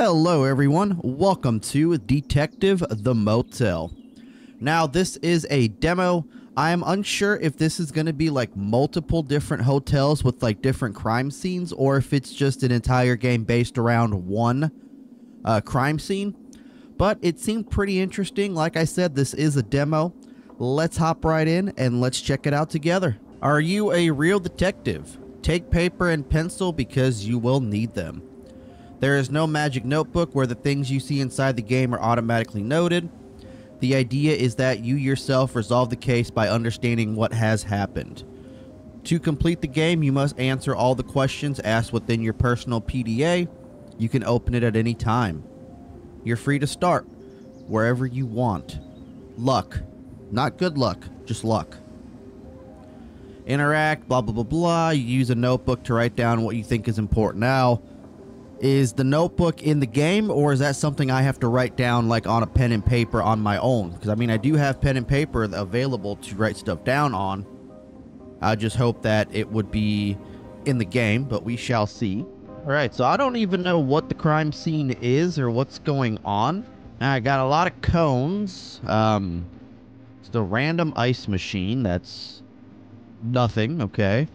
Hello, everyone. Welcome to Detective the Motel. Now, this is a demo. I am unsure if this is going to be like multiple different hotels with like different crime scenes or if it's just an entire game based around one uh, crime scene. But it seemed pretty interesting. Like I said, this is a demo. Let's hop right in and let's check it out together. Are you a real detective? Take paper and pencil because you will need them. There is no magic notebook where the things you see inside the game are automatically noted. The idea is that you yourself resolve the case by understanding what has happened. To complete the game, you must answer all the questions asked within your personal PDA. You can open it at any time. You're free to start wherever you want. Luck. Not good luck, just luck. Interact, blah, blah, blah, blah. You use a notebook to write down what you think is important. Now, is the notebook in the game or is that something I have to write down like on a pen and paper on my own? Because I mean, I do have pen and paper available to write stuff down on. I just hope that it would be in the game, but we shall see. All right, so I don't even know what the crime scene is or what's going on. I got a lot of cones. Um, it's the random ice machine. That's nothing. Okay.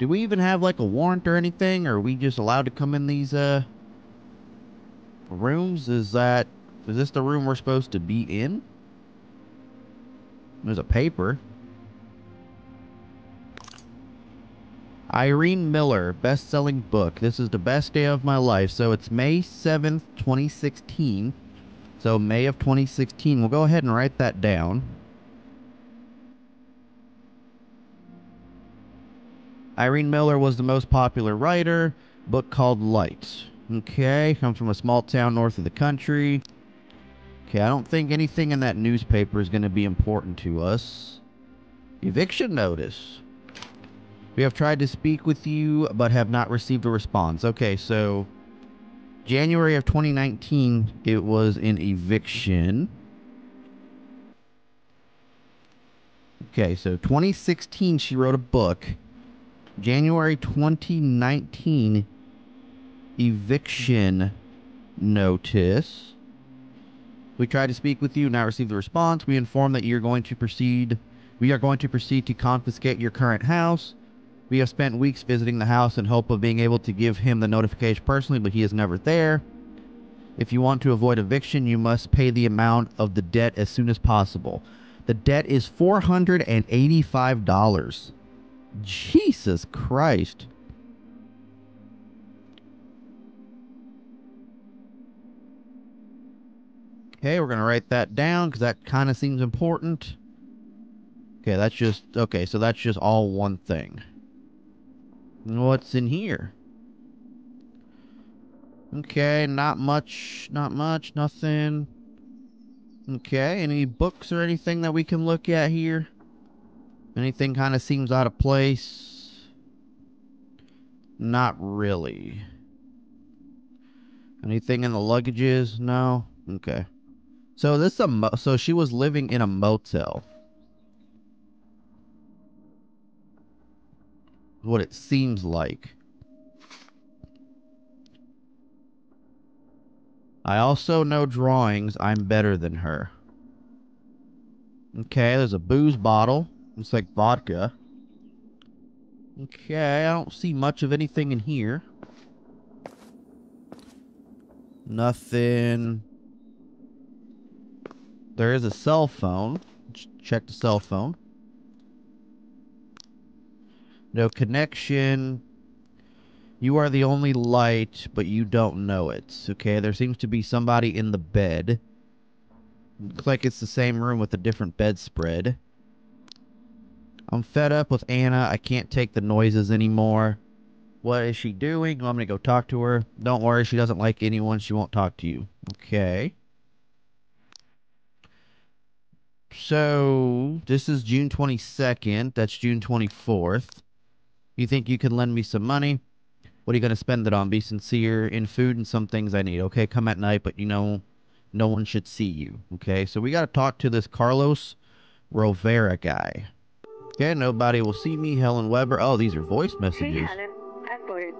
Do we even have like a warrant or anything? Or are we just allowed to come in these uh rooms? Is that is this the room we're supposed to be in? There's a paper. Irene Miller, best-selling book. This is the best day of my life. So it's May 7th, 2016. So May of 2016. We'll go ahead and write that down. Irene Miller was the most popular writer. Book called Light. Okay, comes from a small town north of the country. Okay, I don't think anything in that newspaper is going to be important to us. Eviction notice. We have tried to speak with you, but have not received a response. Okay, so January of 2019, it was an eviction. Okay, so 2016, she wrote a book. January 2019 eviction notice. We tried to speak with you, not received the response. We inform that you're going to proceed. We are going to proceed to confiscate your current house. We have spent weeks visiting the house in hope of being able to give him the notification personally, but he is never there. If you want to avoid eviction, you must pay the amount of the debt as soon as possible. The debt is $485. Jesus Christ. Okay, we're going to write that down because that kind of seems important. Okay, that's just... Okay, so that's just all one thing. What's in here? Okay, not much, not much, nothing. Okay, any books or anything that we can look at here? Anything kind of seems out of place? Not really. Anything in the luggages? No? Okay. So this a so she was living in a motel. What it seems like. I also know drawings. I'm better than her. Okay, there's a booze bottle. Looks like vodka. Okay, I don't see much of anything in here. Nothing. There is a cell phone. Check the cell phone. No connection. You are the only light, but you don't know it. Okay, there seems to be somebody in the bed. Looks like it's the same room with a different bedspread. I'm fed up with Anna. I can't take the noises anymore. What is she doing? I'm going to go talk to her. Don't worry, she doesn't like anyone. She won't talk to you. Okay. So, this is June 22nd. That's June 24th. You think you can lend me some money? What are you going to spend it on? Be sincere in food and some things I need. Okay, come at night, but you know, no one should see you. Okay, so we got to talk to this Carlos Rovera guy. Okay, nobody will see me. Helen Weber. Oh, these are voice messages. Hey, Helen. I'm Boyd.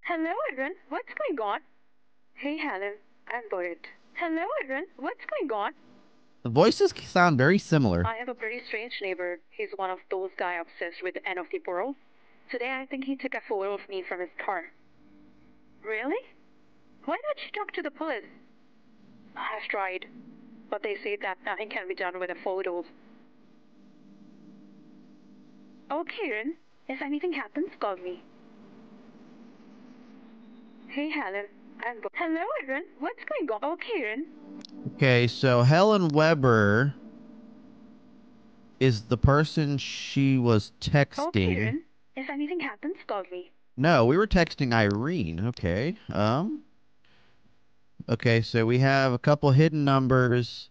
Hello, Aaron. What's going on? Hey, Helen. I'm Bert. Hello, Aaron. What's going on? The voices sound very similar. I have a pretty strange neighbor. He's one of those guys obsessed with the end of the world. Today, I think he took a photo of me from his car. Really? Why don't you talk to the police? I've tried, but they say that nothing can be done with the photos. Okay, Aaron. If anything happens, call me. Hey, Helen. I'm Bo- Hello, Aaron. What's going on? Okay, Aaron. Okay, so Helen Weber is the person she was Okay, texting. Aaron. If anything happens, call me. No, we were texting Irene. Okay. Um. Okay, so we have a couple hidden numbers,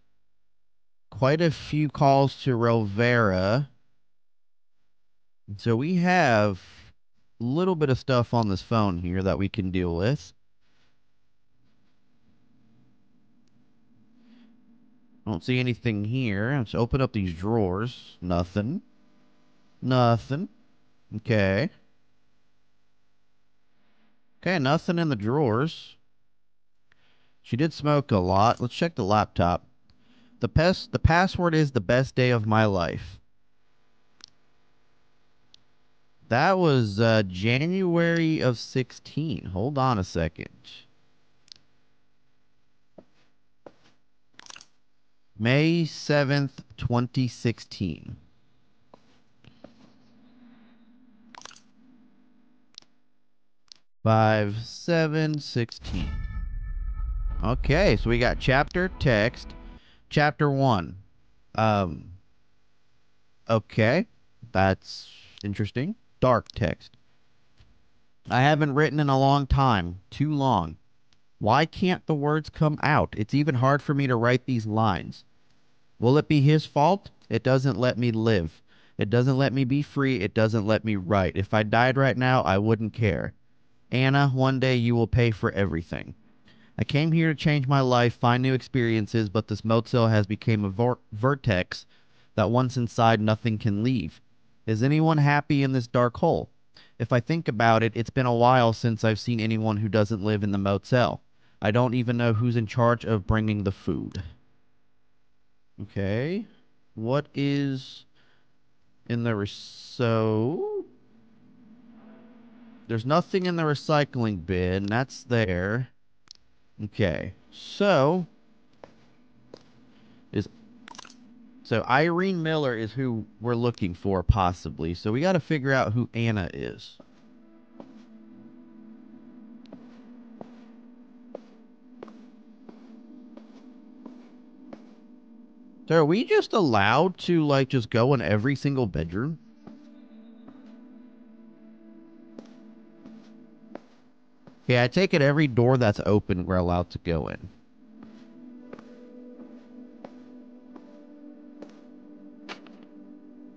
quite a few calls to Rovera. So we have a little bit of stuff on this phone here that we can deal with. Don't see anything here. Let's open up these drawers. Nothing. Nothing. Okay. Okay, nothing in the drawers. She did smoke a lot. Let's check the laptop. The pest the password is the best day of my life. That was uh, January of 16. Hold on a second. May 7th, 2016. Five, seven, sixteen. Okay, so we got chapter text, chapter one. Um. Okay, that's interesting. Dark text. I haven't written in a long time. Too long. Why can't the words come out? It's even hard for me to write these lines. Will it be his fault? It doesn't let me live. It doesn't let me be free. It doesn't let me write. If I died right now, I wouldn't care. Anna, one day you will pay for everything. I came here to change my life, find new experiences, but this motel has become a vor- vertex that once inside nothing can leave. Is anyone happy in this dark hole? If I think about it, it's been a while since I've seen anyone who doesn't live in the motel. I don't even know who's in charge of bringing the food. Okay. What is in the re- so there's nothing in the recycling bin. That's there. Okay. So is so Irene Miller is who we're looking for possibly. So we got to figure out who Anna is. So are we just allowed to like just go in every single bedroom? Yeah, I take it every door that's open we're allowed to go in.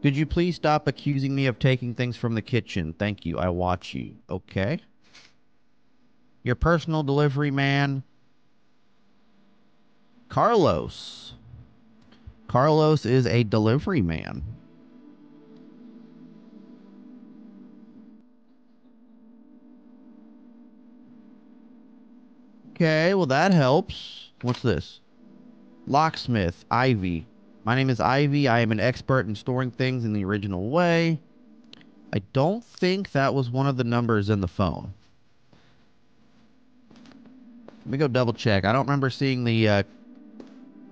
Could you please stop accusing me of taking things from the kitchen? Thank you. I watch you. Okay. Your personal delivery man. Carlos. Carlos is a delivery man. Okay, well that helps. What's this? Locksmith, Ivy. My name is Ivy. I am an expert in storing things in the original way. I don't think that was one of the numbers in the phone. Let me go double check. I don't remember seeing the uh,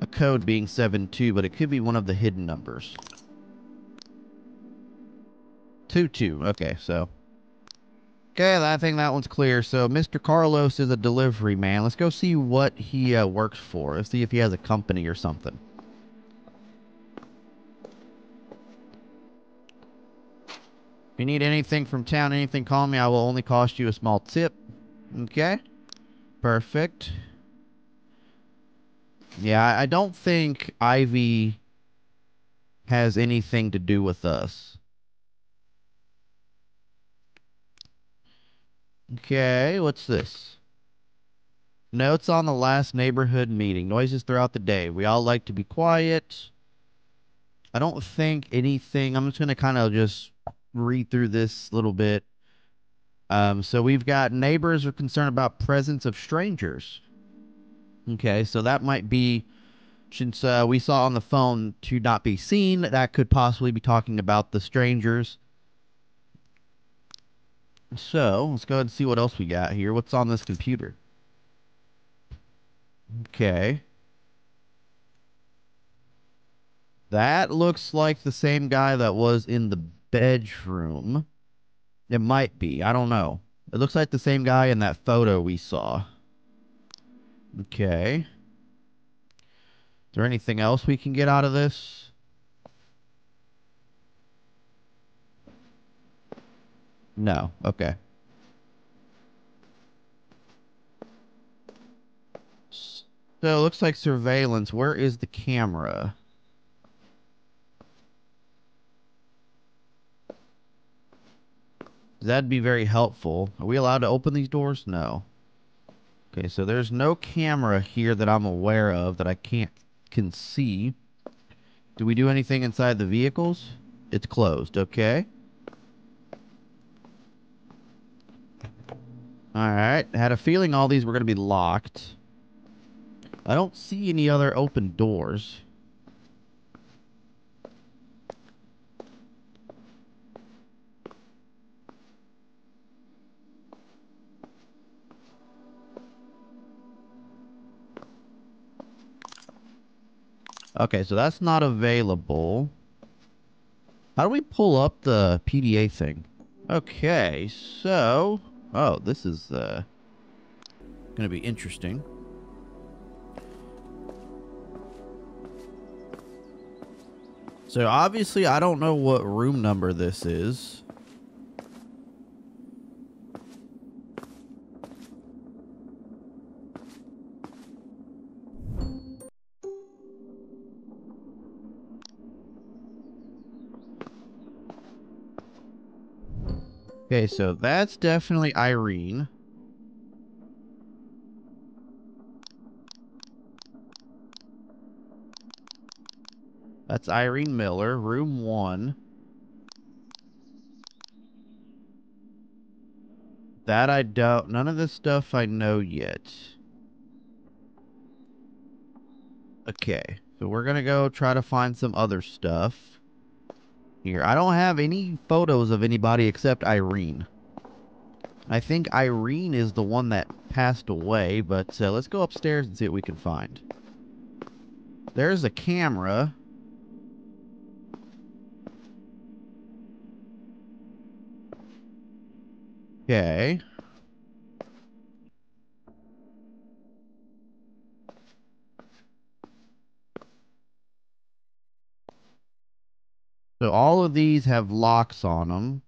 a code being 7-2, but it could be one of the hidden numbers. 2-2. Okay, so. Okay, I think that one's clear. So Mr. Carlos is a delivery man. Let's go see what he uh, works for. Let's see if he has a company or something. If you need anything from town, anything, call me. I will only cost you a small tip. Okay? Perfect. Yeah, I don't think Ivy has anything to do with us. Okay, what's this? Notes on the last neighborhood meeting. Noises throughout the day. We all like to be quiet. I don't think anything. I'm just going to kind of just read through this little bit. Um, so we've got neighbors are concerned about presence of strangers. Okay, so that might be since uh, we saw on the phone to not be seen, that could possibly be talking about the strangers. So let's go ahead and see what else we got here. What's on this computer? Okay. That looks like the same guy that was in the bedroom. It might be. I don't know. It looks like the same guy in that photo we saw. Okay. Is there anything else we can get out of this? No. Okay. So it looks like surveillance. Where is the camera? That'd be very helpful. Are we allowed to open these doors? No. Okay, so there's no camera here that I'm aware of that I can't can see. Do we do anything inside the vehicles? It's closed, okay. Alright, had a feeling all these were going to be locked. I don't see any other open doors. Okay, so that's not available. How do we pull up the PDA thing? Okay, so... Oh, this is, uh... Gonna be interesting. So obviously I don't know what room number this is. Okay, so that's definitely Irene. That's Irene Miller, room one. That I don't, none of this stuff I know yet. Okay, so we're gonna go try to find some other stuff here. I don't have any photos of anybody except Irene. I think Irene is the one that passed away, but uh, let's go upstairs and see what we can find. There's a camera. Okay. So all of these have locks on them.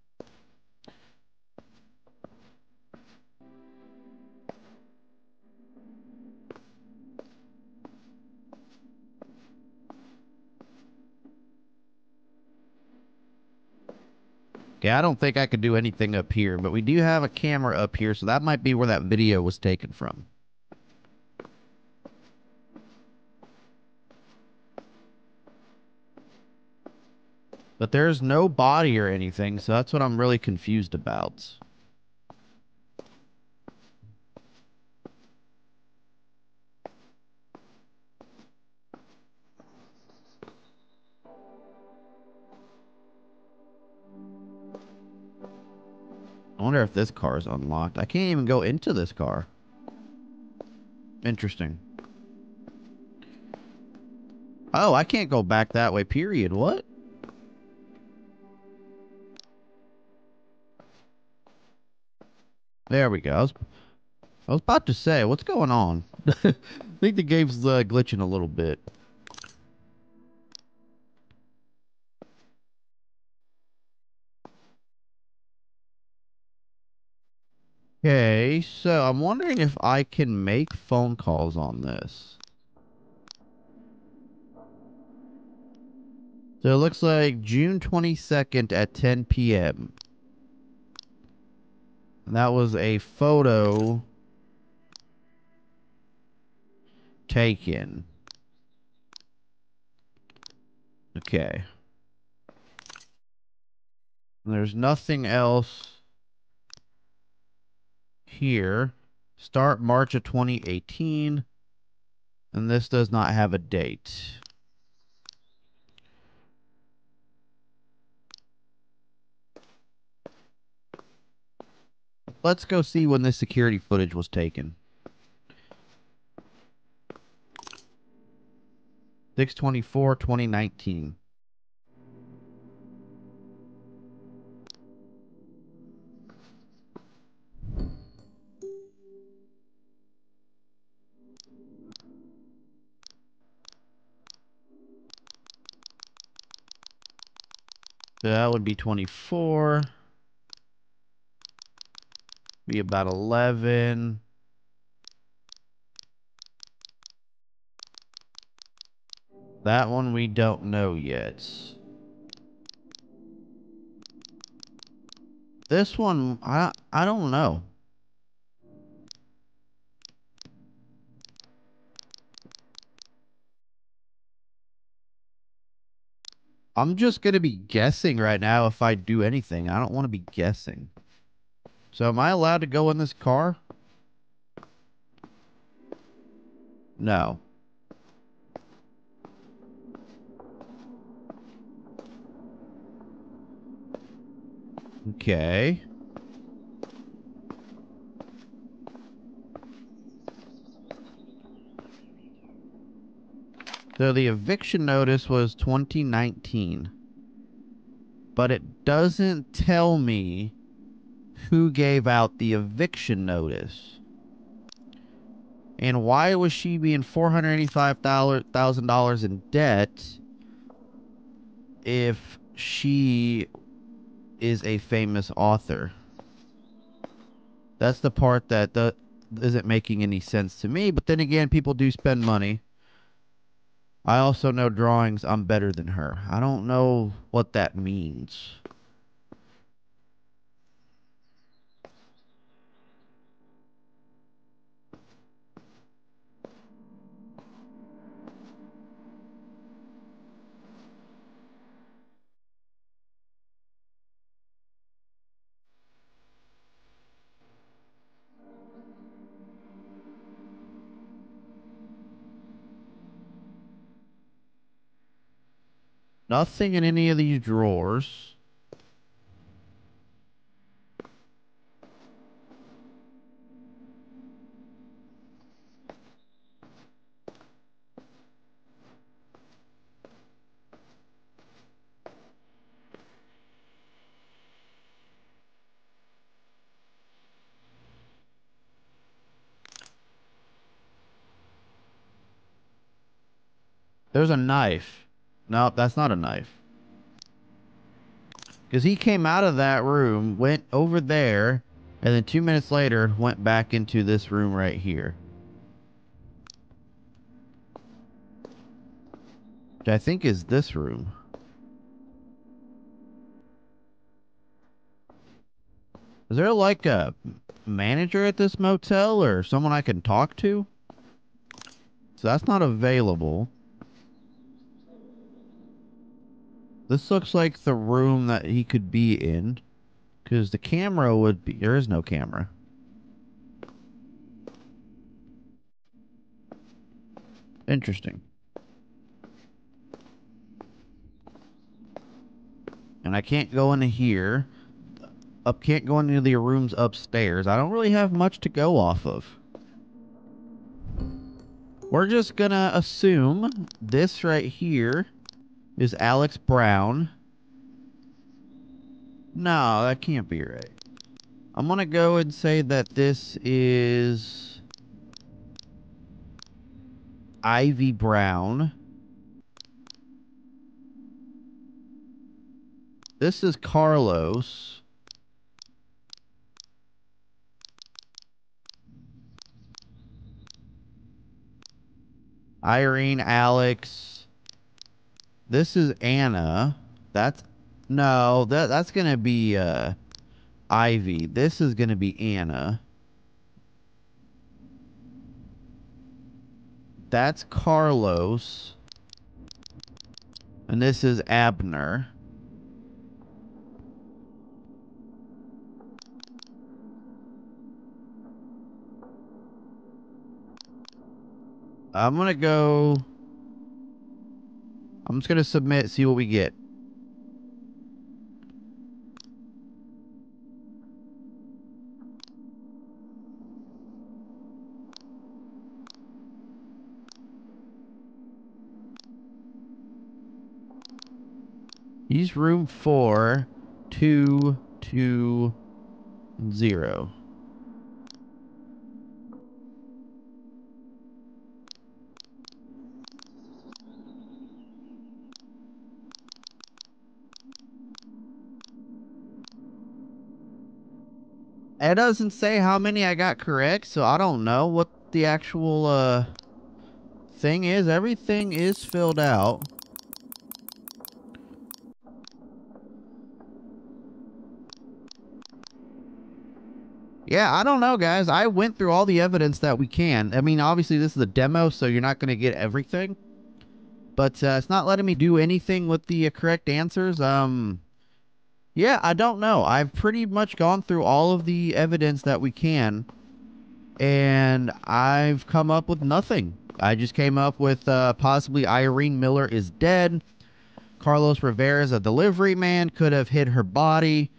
Okay, I don't think I could do anything up here, but we do have a camera up here, so that might be where that video was taken from. But there's no body or anything, so that's what I'm really confused about. I wonder if this car is unlocked. I can't even go into this car. Interesting. Oh, I can't go back that way, period. What? There we go. I was, I was about to say, what's going on? I think the game's uh, glitching a little bit. Okay, so I'm wondering if I can make phone calls on this. So it looks like June 22nd at 10 p.m. That was a photo taken. Okay. There's nothing else here. Start March of 2018. And this does not have a date. Let's go see when this security footage was taken. 624 2019. That would be 24. Be about 11. That one we don't know yet. This one, I, I don't know. I'm just going to be guessing right now if I do anything. I don't want to be guessing. So am I allowed to go in this car? No. Okay. So the eviction notice was 2019. But it doesn't tell me who gave out the eviction notice. And why was she being $485,000 in debt if she is a famous author? That's the part that the, isn't making any sense to me. But then again, people do spend money. I also know drawings. I'm better than her. I don't know what that means. Nothing in any of these drawers. There's a knife. No, that's not a knife. Because he came out of that room, went over there, and then two minutes later went back into this room right here. Which I think is this room. Is there like a manager at this motel or someone I can talk to? So that's not available. This looks like the room that he could be in. Because the camera would be... There is no camera. Interesting. And I can't go into here. Up can't go into the rooms upstairs. I don't really have much to go off of. We're just gonna assume this right here is Alex Brown. No, that can't be right. I'm going to go and say that this is Ivy Brown. This is Carlos. Irene, Alex, this is Anna. That's no, that that's gonna be uh, Ivy. This is gonna be Anna. That's Carlos. And this is Abner. I'm gonna go I'm just gonna submit, see what we get. Use room four, two, two, zero. It doesn't say how many I got correct, so I don't know what the actual uh, thing is. Everything is filled out. Yeah, I don't know, guys. I went through all the evidence that we can. I mean, obviously, this is a demo, so you're not going to get everything. But uh, it's not letting me do anything with the uh, correct answers. Um, yeah, I don't know. I've pretty much gone through all of the evidence that we can, and I've come up with nothing. I just came up with uh, possibly Irene Miller is dead. Carlos Rivera is a delivery man, could have hit her body.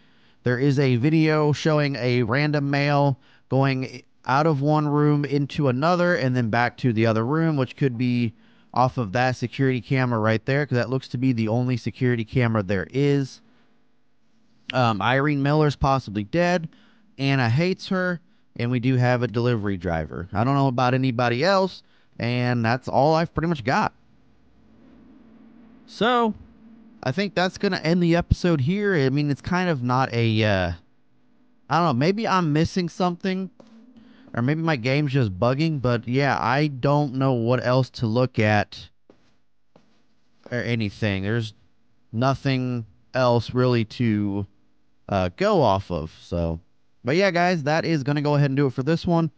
There is a video showing a random male going out of one room into another and then back to the other room, which could be off of that security camera right there, because that looks to be the only security camera there is. Um, Irene Miller's possibly dead. Anna hates her, and we do have a delivery driver. I don't know about anybody else, and that's all I've pretty much got. So, I think that's going to end the episode here. I mean, it's kind of not a. Uh, I don't know. Maybe I'm missing something, or maybe my game's just bugging. But yeah, I don't know what else to look at or anything. There's nothing else really to uh, go off of. So, but yeah, guys, that is going to go ahead and do it for this one.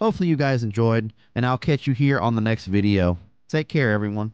Hopefully you guys enjoyed, and I'll catch you here on the next video. Take care, everyone.